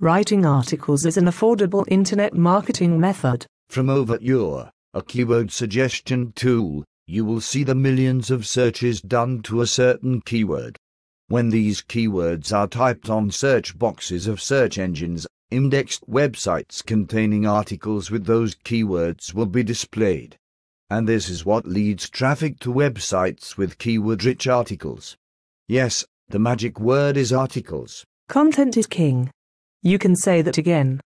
Writing articles is an affordable internet marketing method. From Overture, a keyword suggestion tool, you will see the millions of searches done to a certain keyword. When these keywords are typed on search boxes of search engines, indexed websites containing articles with those keywords will be displayed. And this is what leads traffic to websites with keyword rich articles. Yes, the magic word is articles. Content is king. You can say that again.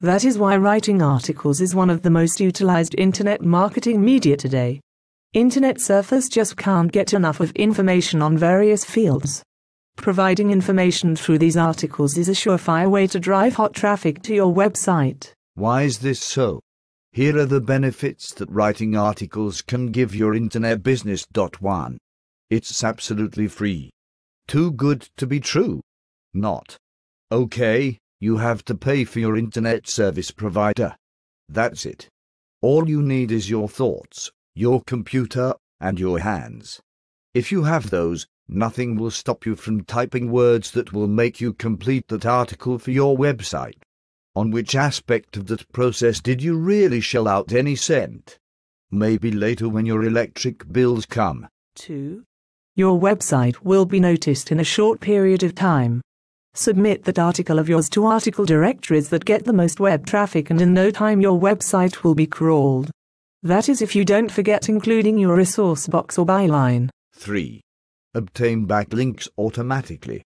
That is why writing articles is one of the most utilized internet marketing media today. Internet surfers just can't get enough of information on various fields. Providing information through these articles is a surefire way to drive hot traffic to your website. Why is this so? Here are the benefits that writing articles can give your internet business. 1. It's absolutely free. Too good to be true. Not. Okay, you have to pay for your internet service provider. That's it. All you need is your thoughts, your computer, and your hands. If you have those, nothing will stop you from typing words that will make you complete that article for your website. On which aspect of that process did you really shell out any cent? Maybe later when your electric bills come. 2. Your website will be noticed in a short period of time. Submit that article of yours to article directories that get the most web traffic and in no time your website will be crawled. That is if you don't forget including your resource box or byline. 3. Obtain backlinks automatically.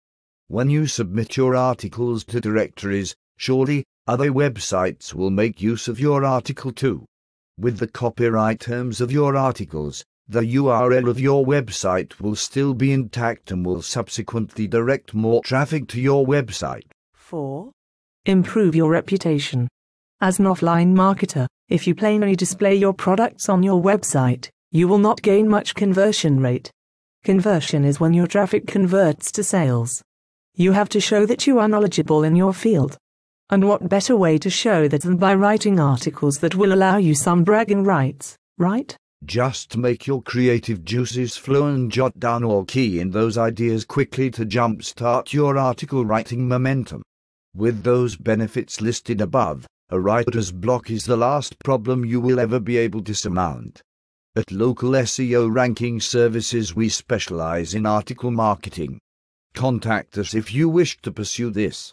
When you submit your articles to directories, surely other websites will make use of your article too. With the copyright terms of your articles, the URL of your website will still be intact and will subsequently direct more traffic to your website. 4. Improve your reputation. As an offline marketer, if you plainly display your products on your website, you will not gain much conversion rate. Conversion is when your traffic converts to sales. You have to show that you are knowledgeable in your field. And what better way to show that than by writing articles that will allow you some bragging rights, right? Just make your creative juices flow and jot down or key in those ideas quickly to jumpstart your article writing momentum. With those benefits listed above, a writer's block is the last problem you will ever be able to surmount. At Local SEO Ranking Services we specialize in article marketing. Contact us if you wish to pursue this.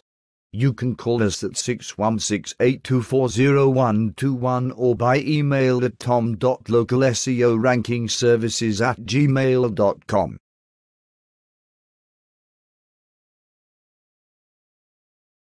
You can call us at 616-824-0121 or by email at tom.localseorankingservices at gmail.com.